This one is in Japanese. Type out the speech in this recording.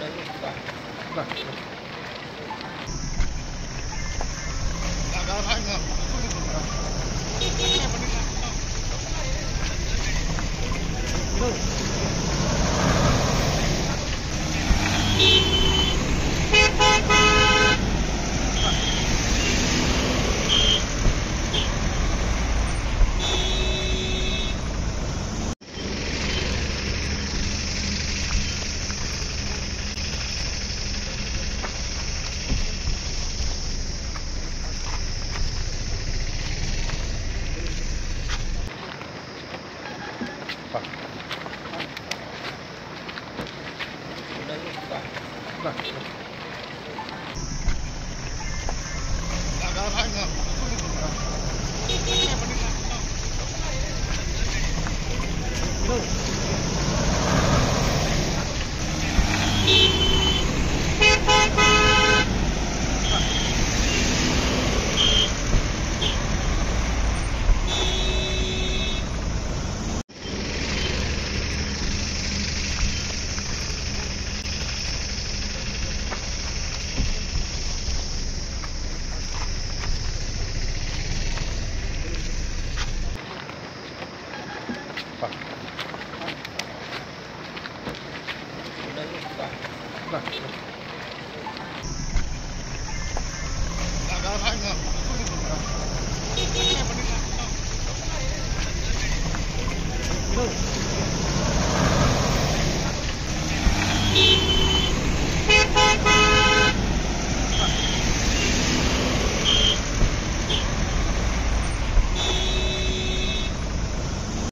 大丈夫ですか？大丈夫ですか？バック。